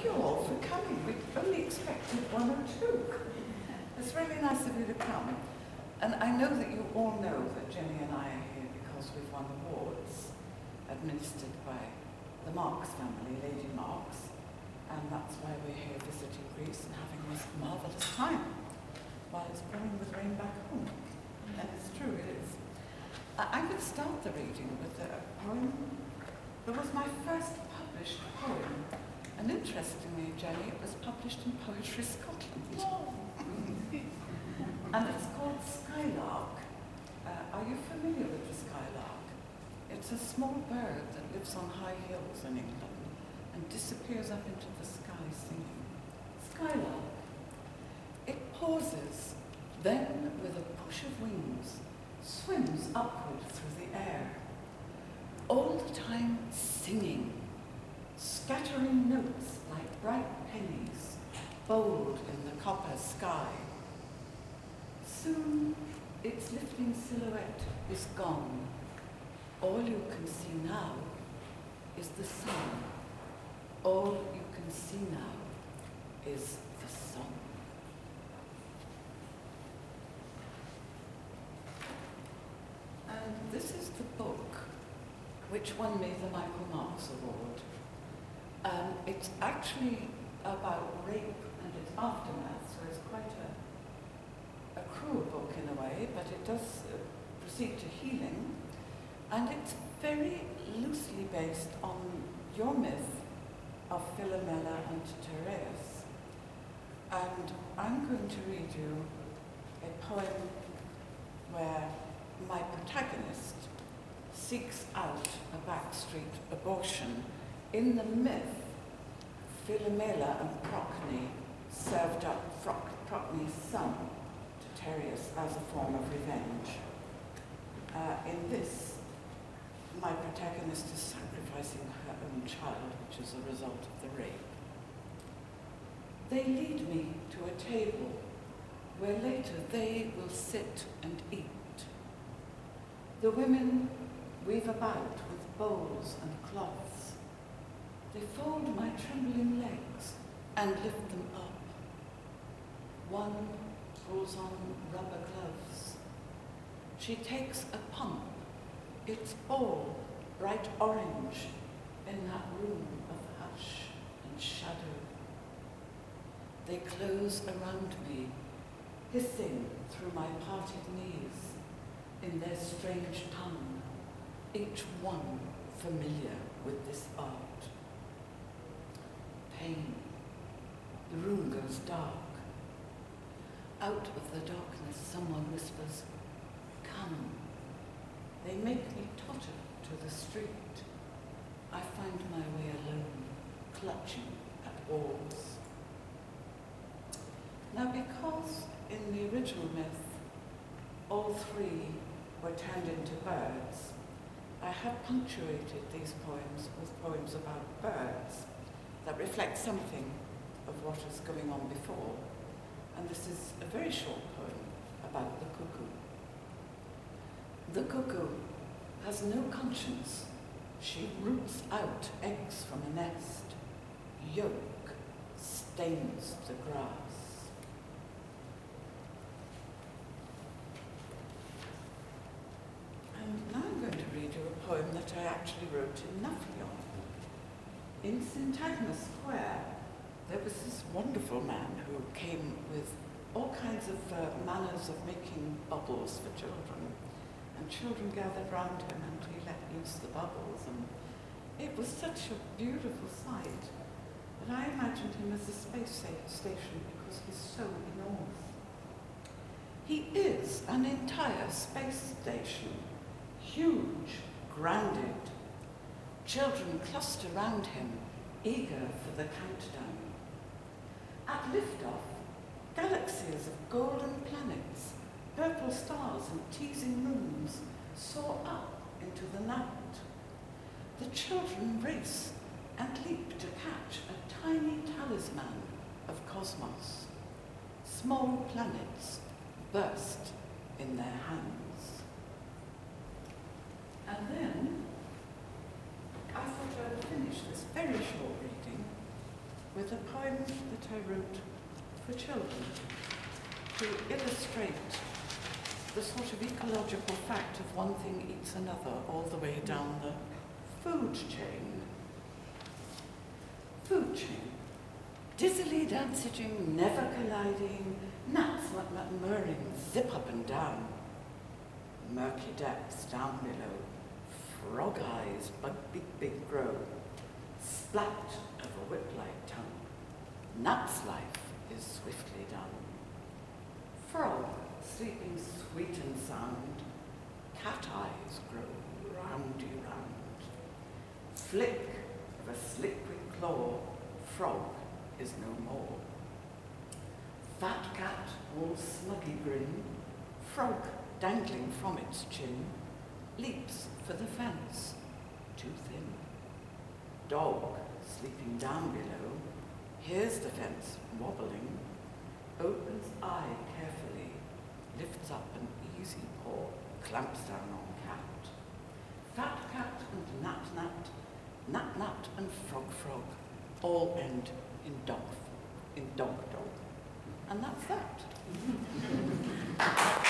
thank you all for coming. We only expected one or two. It's really nice of you to come. And I know that you all know that Jenny and I are here because we've won awards administered by the Marks family, Lady Marks. And that's why we're here visiting Greece and having this marvellous time while it's pouring with rain back home. And it's true, it is. I- I'm start the reading with a poem that was my first published poem. And interestingly, Jenny, it was published in Poetry Scotland. and it's called Skylark. Uh, are you familiar with the skylark? It's a small bird that lives on high hills in England and disappears up into the sky singing. Skylark. It pauses, then with a push of wings, swims upward through the air, all the time singing, scattering notes like bright pennies, bold in the copper sky. Soon its lifting silhouette is gone. All you can see now is the sun. All you can see now is the sun. And this is the book which won me the Michael Marks Award. Um, it's actually about rape and its aftermath, so it's quite a, a cruel book in a way, but it does uh, proceed to healing. And it's very loosely based on your myth of Philomela and Tereus. And I'm going to read you a poem where my protagonist seeks out a backstreet abortion. In the myth, Philomela and Procne served up Procne's son to Tereus as a form of revenge. Uh, in this, my protagonist is sacrificing her own child, which is a result of the rape. They lead me to a table where later they will sit and eat. The women weave about with bowls and cloths. They fold my trembling legs and lift them up. One pulls on rubber gloves. She takes a pump, its ball bright orange in that room of hush and shadow. They close around me, hissing through my parted knees in their strange tongue, each one familiar with this art. Pain. The room goes dark. Out of the darkness, someone whispers, Come. They make me totter to the street. I find my way alone, clutching at walls. Now, because in the original myth, all three were turned into birds, I have punctuated these poems with poems about birds that reflect something of what was going on before. And this is a very short poem about the cuckoo. The cuckoo has no conscience. She roots out eggs from a nest. Yolk stains the grass. And now I'm going to read you a poem that I actually wrote in Nafplion. In Syntagma Square, there was this wonderful man who came with all kinds of uh, manners of making bubbles for children. And children gathered round him and he let loose the bubbles. And it was such a beautiful sight that I imagined him as a space station because he's so enormous. He is an entire space station, huge, grounded. Children cluster round him, eager for the countdown. At liftoff, galaxies of golden planets, purple stars and teasing moons soar up into the night. The children race and leap to catch a tiny talisman of cosmos. Small planets burst in their hands. And then I thought I would finish this very short reading with a poem that I wrote for children to illustrate the sort of ecological fact of one thing eats another all the way down the food chain. Food chain. Dizzily dancing, never colliding, gnats like murring, zip up and down. Murky depths down below, frog eyes, bug big big grow, splat of a whip-like tongue. Gnat's life is swiftly done. Frog, sleeping sweet and sound, cat eyes grow roundy round. Flick of a with claw, frog is no more. Fat cat, all smuggy grin, frog dangling from its chin, leaps for the fence, too thin. Dog, sleeping down below, hears the fence wobbling, opens eye carefully, lifts up an easy paw, clamps down on cat. Fat cat and nat nat, nat nat and frog frog, all end in dog, in dog dog. And that's that.